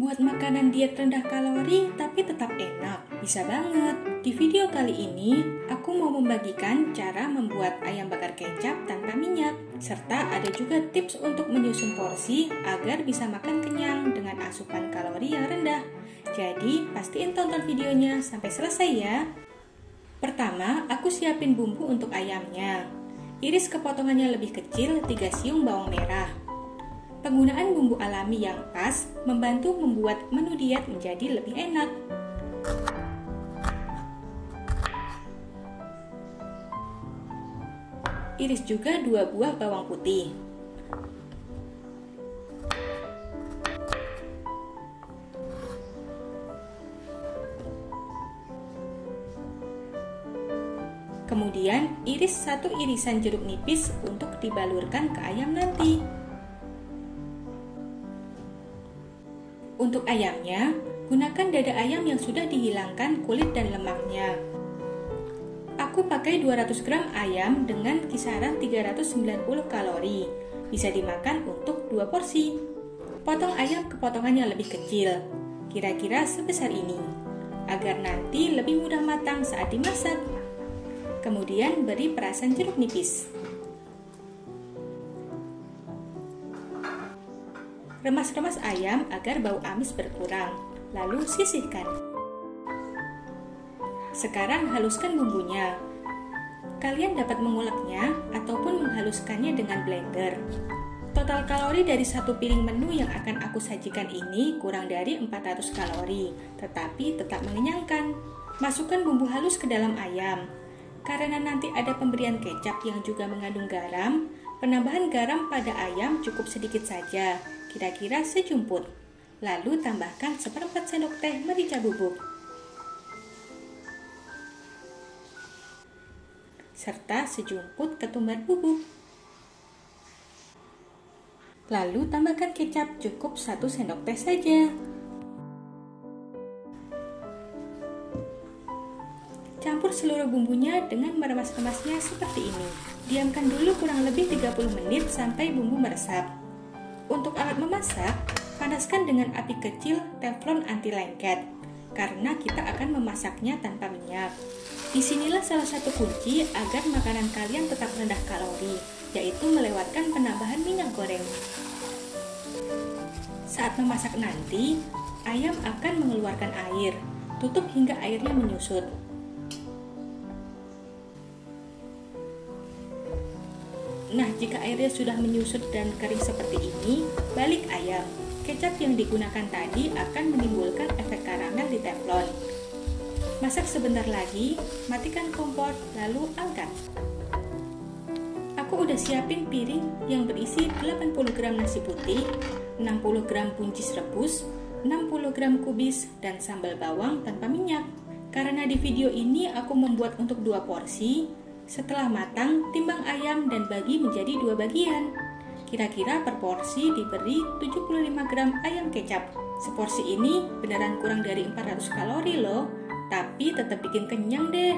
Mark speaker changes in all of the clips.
Speaker 1: Buat makanan diet rendah kalori tapi tetap enak, bisa banget. Di video kali ini, aku mau membagikan cara membuat ayam bakar kecap tanpa minyak. Serta ada juga tips untuk menyusun porsi agar bisa makan kenyang dengan asupan kalori yang rendah. Jadi, pastiin tonton videonya sampai selesai ya. Pertama, aku siapin bumbu untuk ayamnya. Iris kepotongannya lebih kecil 3 siung bawang merah. Penggunaan bumbu alami yang pas membantu membuat menu diet menjadi lebih enak. Iris juga dua buah bawang putih. Kemudian, iris satu irisan jeruk nipis untuk dibalurkan ke ayam nanti. Untuk ayamnya, gunakan dada ayam yang sudah dihilangkan kulit dan lemaknya. Aku pakai 200 gram ayam dengan kisaran 390 kalori. Bisa dimakan untuk dua porsi. Potong ayam ke potongan yang lebih kecil, kira-kira sebesar ini, agar nanti lebih mudah matang saat dimasak. Kemudian beri perasan jeruk nipis. Remas-remas ayam agar bau amis berkurang, lalu sisihkan. Sekarang haluskan bumbunya. Kalian dapat menguleknya ataupun menghaluskannya dengan blender. Total kalori dari satu piring menu yang akan aku sajikan ini kurang dari 400 kalori, tetapi tetap mengenyangkan. Masukkan bumbu halus ke dalam ayam. Karena nanti ada pemberian kecap yang juga mengandung garam, penambahan garam pada ayam cukup sedikit saja, kira-kira sejumput. Lalu tambahkan seperempat sendok teh merica bubuk. Serta sejumput ketumbar bubuk. Lalu tambahkan kecap cukup satu sendok teh saja. Campur seluruh bumbunya dengan meremas-remasnya seperti ini. Diamkan dulu kurang lebih 30 menit sampai bumbu meresap. Untuk alat memasak, panaskan dengan api kecil teflon anti lengket karena kita akan memasaknya tanpa minyak. Di sinilah salah satu kunci agar makanan kalian tetap rendah kalori, yaitu melewatkan penambahan minyak goreng. Saat memasak nanti, ayam akan mengeluarkan air. Tutup hingga airnya menyusut. Nah, jika airnya sudah menyusut dan kering seperti ini, balik ayam. Kecap yang digunakan tadi akan menimbulkan efek karamel di teflon. Masak sebentar lagi, matikan kompor, lalu angkat. Aku udah siapin piring yang berisi 80 gram nasi putih, 60 gram buncis rebus, 60 gram kubis, dan sambal bawang tanpa minyak. Karena di video ini aku membuat untuk dua porsi, setelah matang, timbang ayam dan bagi menjadi dua bagian. Kira-kira per porsi diberi 75 gram ayam kecap. Seporsi ini beneran kurang dari 400 kalori loh, tapi tetap bikin kenyang deh.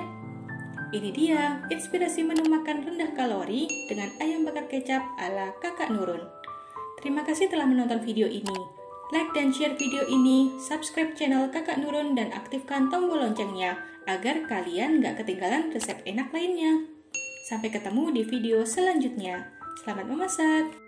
Speaker 1: Ini dia inspirasi menu makan rendah kalori dengan ayam bakar kecap ala kakak Nurun. Terima kasih telah menonton video ini. Like dan share video ini, subscribe channel kakak Nurun dan aktifkan tombol loncengnya agar kalian gak ketinggalan resep enak lainnya. Sampai ketemu di video selanjutnya. Selamat memasak!